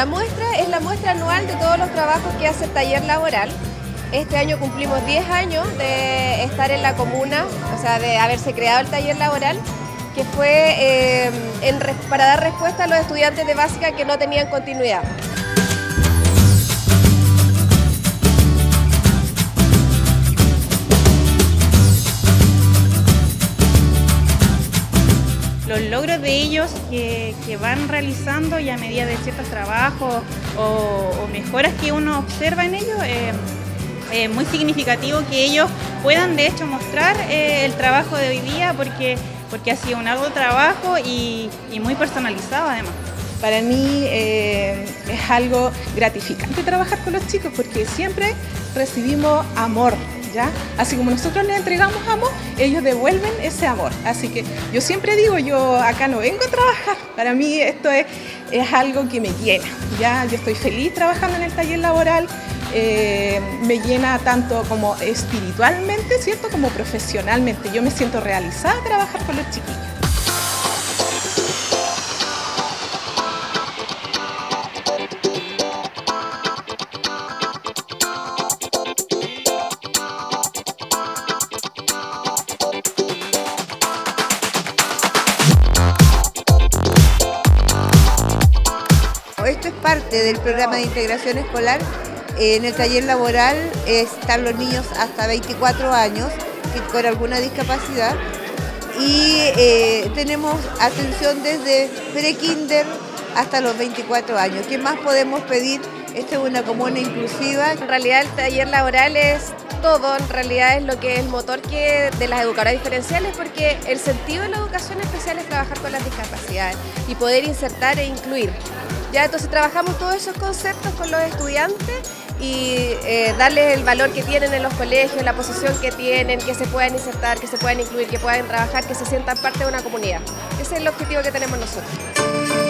La muestra es la muestra anual de todos los trabajos que hace el taller laboral. Este año cumplimos 10 años de estar en la comuna, o sea, de haberse creado el taller laboral, que fue eh, para dar respuesta a los estudiantes de básica que no tenían continuidad. Logros de ellos que, van realizando y a medida de ciertos trabajos o, mejoras que uno observa en ellos, eh, es muy significativo que ellos puedan de hecho mostrar eh, el trabajo de hoy día porque, porque ha sido un arduo trabajo y, muy personalizado además. Para mí eh, es algo gratificante trabajar con los chicos porque siempre recibimos amor Así como nosotros les entregamos amor, ellos devuelven ese amor. Así que yo siempre digo, yo acá no vengo a trabajar, para mí esto es, es algo que me llena, ¿ya? Yo estoy feliz trabajando en el taller laboral, eh, me llena tanto como espiritualmente, ¿cierto? Como profesionalmente. Yo me siento realizada trabajar con los chiquillos. Esto es parte del programa de integración escolar. En el taller laboral están los niños hasta 24 años con alguna discapacidad y eh, tenemos atención desde pre-kinder hasta los 24 años. ¿Qué más podemos pedir? Esta es una comuna inclusiva. En realidad el taller laboral es todo, en realidad es lo que es el motor que de las educadoras diferenciales porque el sentido de la educación especial es trabajar con las discapacidades y poder insertar e incluir. Ya entonces trabajamos todos esos conceptos con los estudiantes y eh, darles el valor que tienen en los colegios, la posición que tienen, que se puedan insertar, que se puedan incluir, que puedan trabajar, que se sientan parte de una comunidad. Ese es el objetivo que tenemos nosotros.